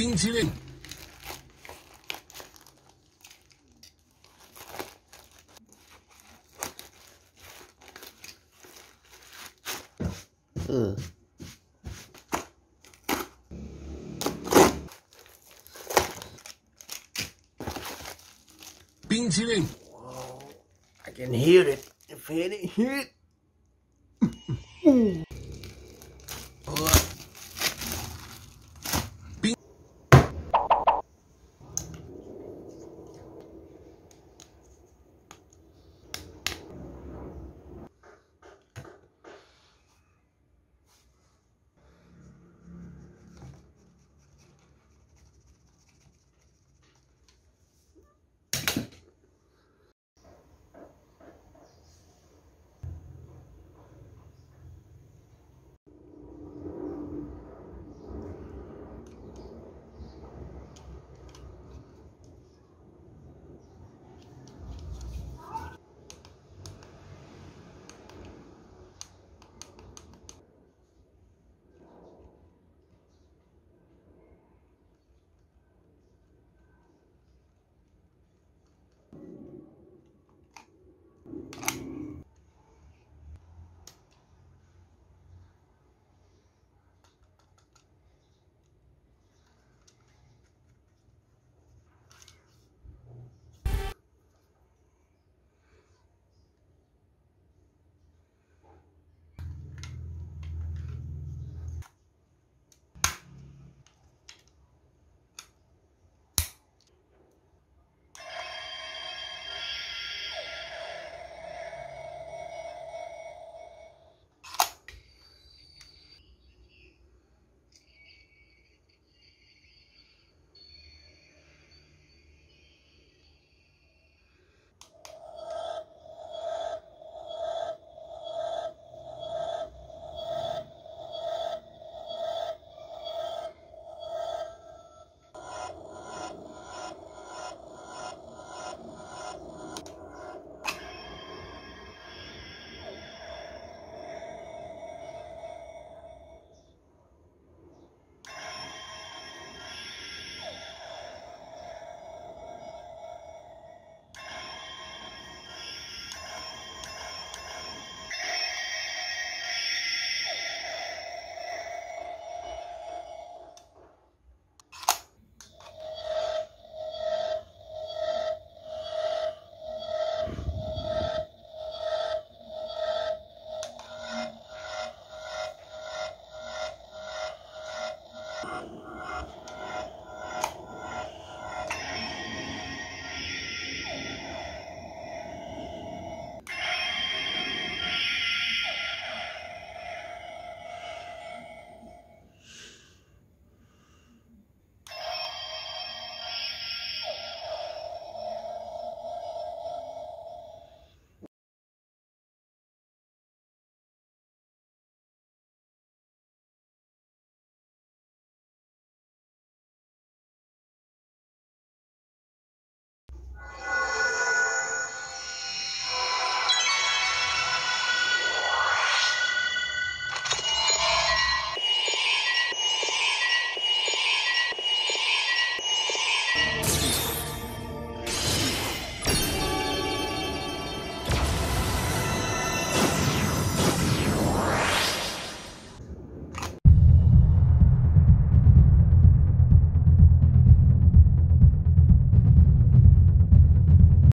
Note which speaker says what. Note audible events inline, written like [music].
Speaker 1: 冰淇淋，
Speaker 2: 嗯，
Speaker 1: 冰淇淋，
Speaker 2: I can hear it. I feel it. Hear it. [laughs]
Speaker 1: 冰